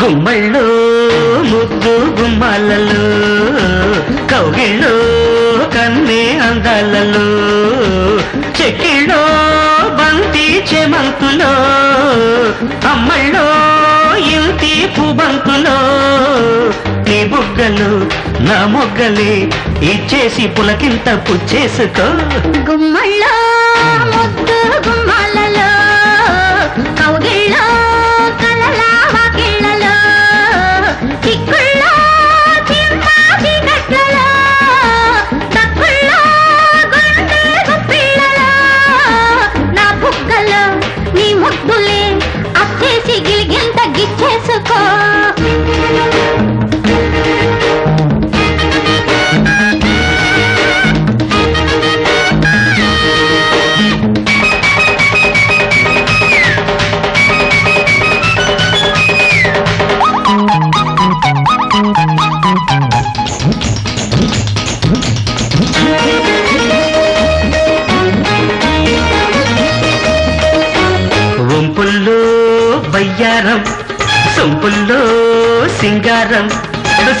గుమ్మళ్ళు ముద్దు గుమ్మలలు కౌగిళ్ళు కన్ని అందాలలు చెక్కిళ్ళో బంతి చెమంతులో అమ్మళ్ళో ఇంటి పుబంతులో నీ బుగ్గలు నా మొగ్గలే ఇచ్చేసి పులకింత పుచ్చేసుకో. గుమ్మళ్ళో ముద్దు గుమ్మాలలో కౌగిళ్ళో గిచ్చేసుకో వంపుల్లో బయ్యారం సొంపుల్లో సింగారం.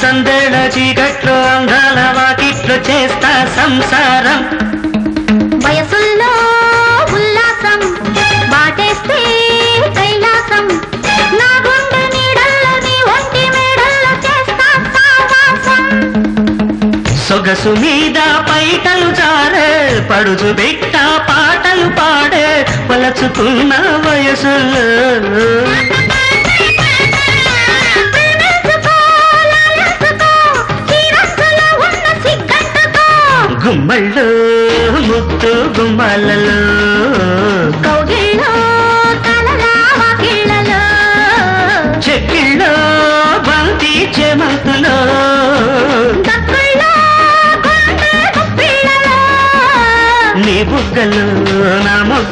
సందడ చీకట్లో అందాల వాకిట్లో చేస్తా సంసారం. వయసుల్లో ఉల్లాసం బాటేస్తే కైలాసం. నా గుండె ఒంటి మేడల్లో చేస్తా సొగసు మీద పైటలు జారే పడుచు బిట్ట పాటలు పాడే పలచుకున్న వయసులో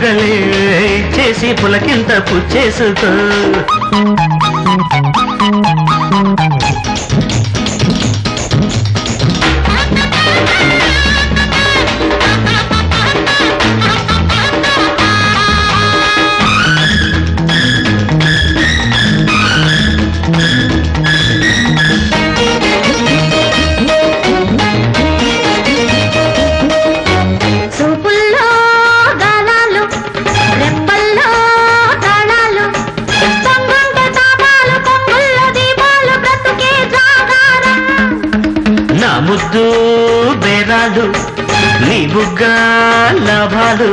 మొగ్గలే చేసి పులకింత పుచ్చేసుకో నా ముద్దు బేరాలు నీ బుగ్గ లాభాలు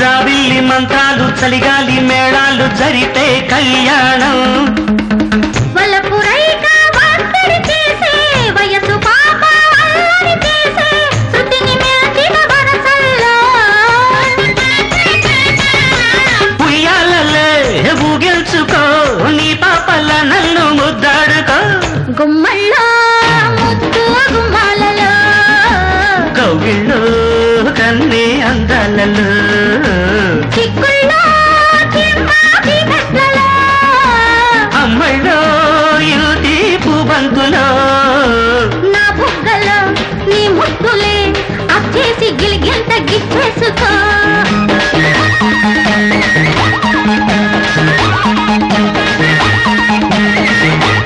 జాబిల్లి మంత్రాలు చలిగాలి మేళాలు జరిపే కళ్యాణం. అన్ని అందాలలో. అమ్మళ్ళో యువతి పూబంకులో నా బుగ్గలో నీ ముద్దులే అచ్చేసి గిలిగింత గిచ్చేసుకో